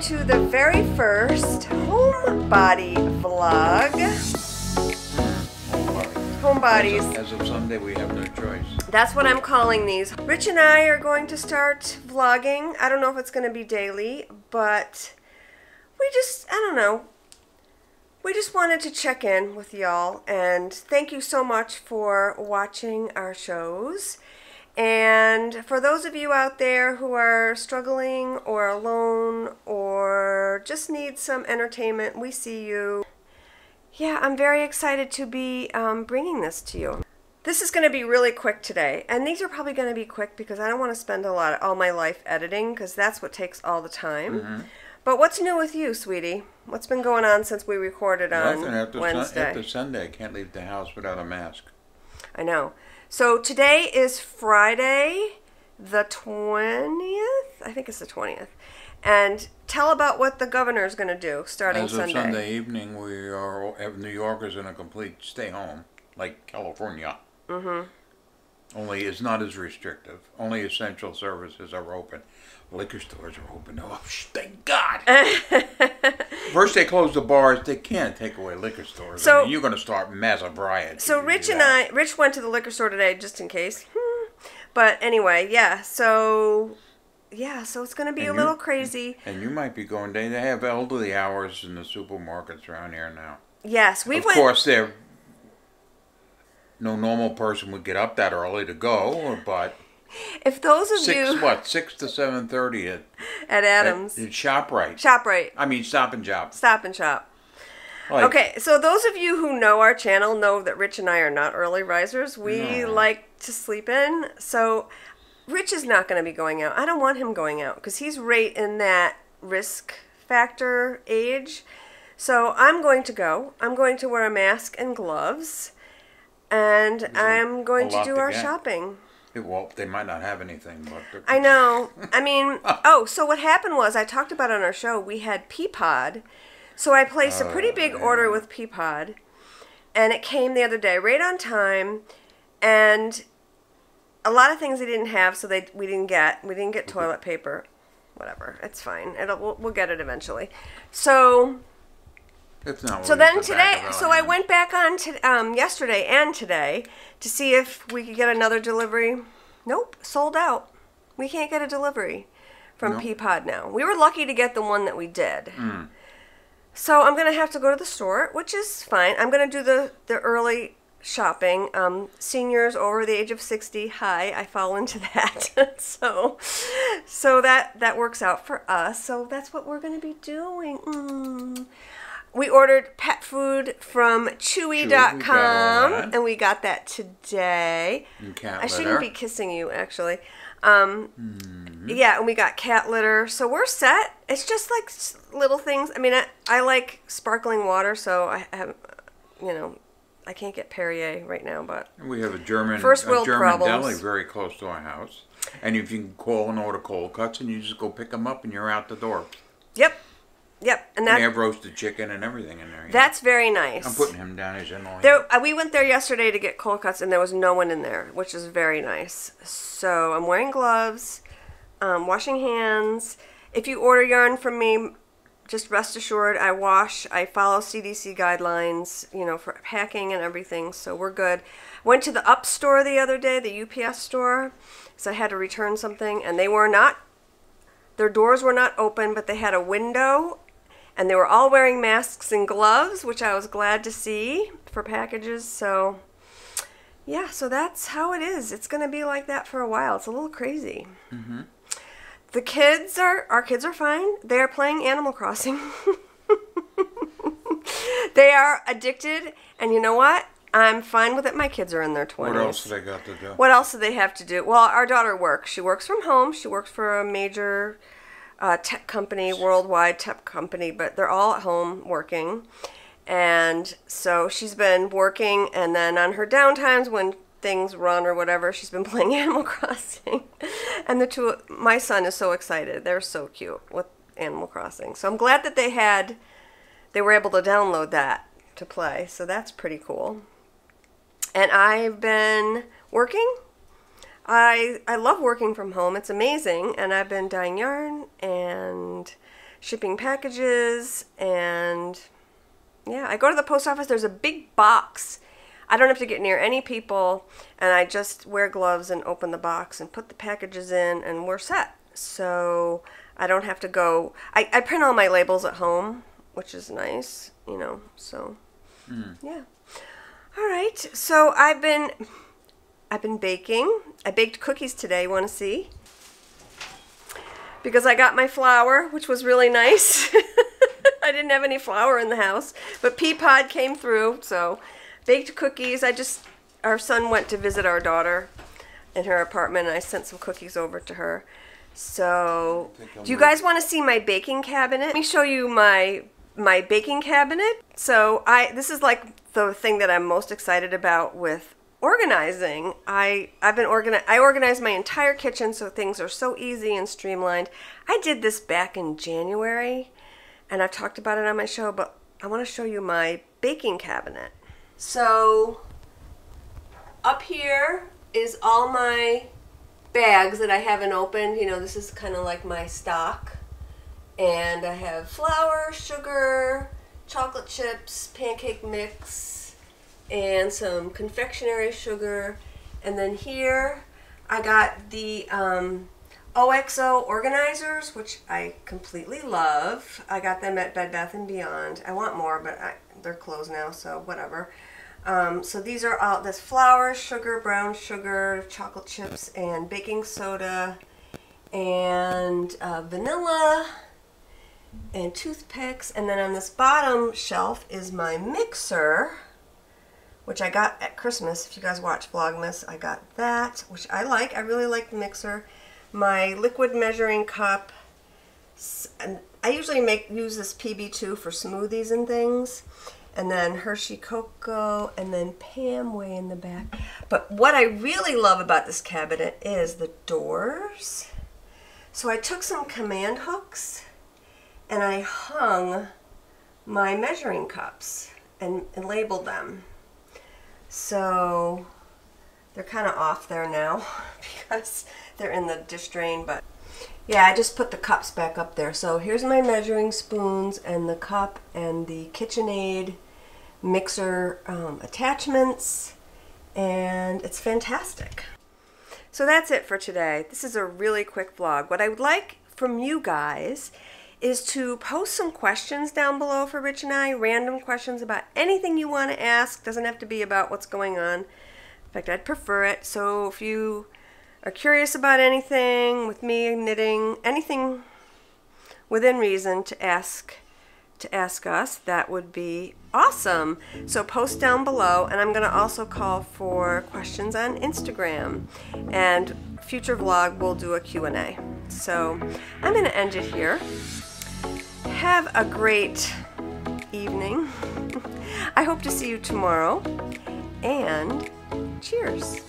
to the very first homebody vlog. Homebodies. As of Sunday, we have no choice. That's what I'm calling these. Rich and I are going to start vlogging. I don't know if it's going to be daily, but we just, I don't know. We just wanted to check in with y'all and thank you so much for watching our shows. And for those of you out there who are struggling or alone or just need some entertainment, we see you. Yeah, I'm very excited to be um, bringing this to you. This is going to be really quick today, and these are probably going to be quick because I don't want to spend a lot of all my life editing because that's what takes all the time. Mm-hmm. But what's new with you, sweetie? What's been going on since we recorded on Nothing after, Wednesday? Sun, after Sunday. I can't leave the house without a mask. I know. So today is Friday, the 20th? I think it's the 20th. And tell about what the governor is going to do starting As of Sunday. Sunday evening, we are New Yorkers in a complete stay home, like California. Mm-hmm. Only it's not as restrictive. Only essential services are open. Liquor stores are open. Oh, sh- thank God! First they close the bars. They can't take away liquor stores. So- I mean, you're going to start massive riots. So Rich and. I, Rich went to the liquor store today just in case. But anyway, yeah. So yeah, so it's going to be And a you- little crazy. And you might be going. They they have elderly hours in the supermarkets around here now. Yes, we of went. course, they're no normal person would get up that early to go, but If those of six you what six to seven thirty at, at Adams, at, at Shoprite. Shoprite, I mean, Stop and Shop. Stop and Shop. Like, Okay, so those of you who know our channel know that Rich and I are not early risers. We No. like to sleep in. So Rich is not going to be going out. I don't want him going out because he's right in that risk factor age. So I'm going to go. I'm going to wear a mask and gloves. And I'm going to do to our get. shopping. It, well, they might not have anything, but I know. I mean, oh, so what happened was I talked about on our show, we had Peapod. So I placed a pretty Oh, big yeah. order with Peapod, and it came the other day right on time, and a lot of things they didn't have, so they we didn't get. We didn't get toilet paper. Whatever, it's fine. It'll we'll, we'll get it eventually. So If not, so then use the back today, so I went back on to um, yesterday and today to see if we could get another delivery. Nope, sold out. We can't get a delivery from No. Peapod now. We were lucky to get the one that we did. Mm. So I'm gonna have to go to the store, which is fine. I'm gonna do the the early shopping. Um, seniors over the age of 60, hi, I fall into that. so, so that that works out for us. So that's what we're gonna be doing. Mm. We ordered pet food from we got all Chewy.com, that. and we got that today. Cat I shouldn't be kissing you, actually. Um, Mm-hmm. Yeah, and we got cat litter, so we're set. It's just like little things. I mean, I, I like sparkling water, so I have, you know, I can't get Perrier right now, but We have a German, First a world German problems. deli very close to our house, and if you can call and order cold cuts, and you just go pick them up, and you're out the door. yep, yep, and they have roasted chicken and everything in there. that's very nice. I'm putting him down as in. There, uh, we went there yesterday to get cold cuts, and there was no one in there, which is very nice. So I'm wearing gloves, um, washing hands. If you order yarn from me, just rest assured I wash. I follow CDC guidelines, you know, for packing and everything. So we're good. Went to the Up store the other day, the UPS store, so I had to return something, and they were not. Their doors were not open, but they had a window and they were all wearing masks and gloves, which I was glad to see for packages. So, yeah, so that's how it is. It's going to be like that for a while. It's a little crazy. Mm-hmm. The kids are our kids are fine. They are playing Animal Crossing. they are addicted, and you know what? I'm fine with it. My kids are in their 20s. what else have they got to do? What else do they have to do? Well, our daughter works. She works from home. She works for a major uh, tech company, worldwide tech company, but they're all at home working. And so she's been working, and then on her downtimes when things run or whatever, she's been playing Animal Crossing. and the two, my son is so excited. They're so cute with Animal Crossing. So I'm glad that they had, they were able to download that to play. So that's pretty cool and I've been working. I I love working from home. It's amazing, and I've been dyeing yarn and shipping packages and yeah, I go to the post office. There's a big box. I don't have to get near any people, and I just wear gloves and open the box and put the packages in, and we're set. So I don't have to go. I, I print all my labels at home, which is nice, you know. So hmm. yeah. All right. So I've been I've been baking. I baked cookies today. Want to see? Because I got my flour, which was really nice. I didn't have any flour in the house, but Peapod came through, so baked cookies. I just our son went to visit our daughter in her apartment, and I sent some cookies over to her. So, do you guys want to see my baking cabinet? Let me show you my my baking cabinet. So, I this is like the thing that I'm most excited about with organizing. I I've been organi- I organized my entire kitchen so things are so easy and streamlined. I did this back in January and I've talked about it on my show, but I want to show you my baking cabinet. So up here is all my bags that I haven't opened. You know, this is kind of like my stock. And I have flour, sugar, chocolate chips, pancake mix, and some confectionery sugar. And then here I got the um, OXO organizers, which I completely love. I got them at Bed Bath & Beyond. I want more, but I, they're closed now, so whatever. Um, so these are all this flour, sugar, brown sugar, chocolate chips, and baking soda, and uh, vanilla, and toothpicks. And then on this bottom shelf is my mixer, which I got at Christmas. If you guys watch Vlogmas, I got that, which I like. I really like the mixer. My liquid measuring cup. And I usually make use this PB2 for smoothies and things and then Hershey Cocoa, and then Pam way in the back. But what I really love about this cabinet is the doors. So I took some command hooks and I hung my measuring cups and, and labeled them. So they're kind of off there now because they're in the dish drain, but yeah, I just put the cups back up there. So here's my measuring spoons and the cup and the KitchenAid mixer um, attachments, and it's fantastic. So that's it for today. This is a really quick vlog. What I would like from you guys is to post some questions down below for Rich and I, random questions about anything you want to ask. Doesn't have to be about what's going on. In fact, I'd prefer it. So if you are curious about anything with me knitting, anything within reason to ask to ask us, that would be awesome. So post down below and I'm going to also call for questions on Instagram. And future vlog we'll do a Q&A. So I'm going to end it here. Have a great evening. I hope to see you tomorrow. And cheers.